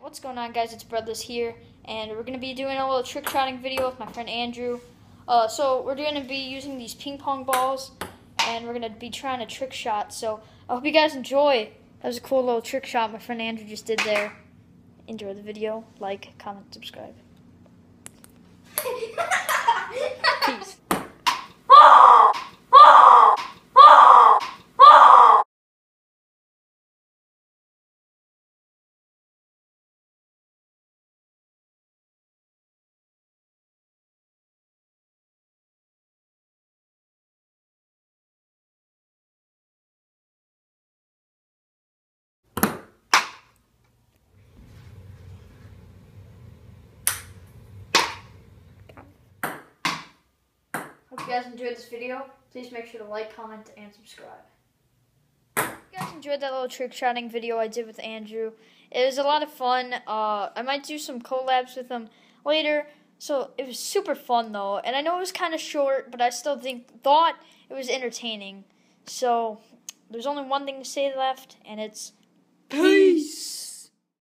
What's going on guys, it's Breadless here, and we're going to be doing a little trick shotting video with my friend Andrew. Uh, so we're going to be using these ping pong balls, and we're going to be trying a trick shot, so I hope you guys enjoy. That was a cool little trick shot my friend Andrew just did there. Enjoy the video, like, comment, subscribe. Hope you guys enjoyed this video. Please make sure to like, comment, and subscribe. If you guys enjoyed that little trick shotting video I did with Andrew. It was a lot of fun. Uh, I might do some collabs with him later. So it was super fun though, and I know it was kind of short, but I still think thought it was entertaining. So there's only one thing to say left, and it's peace.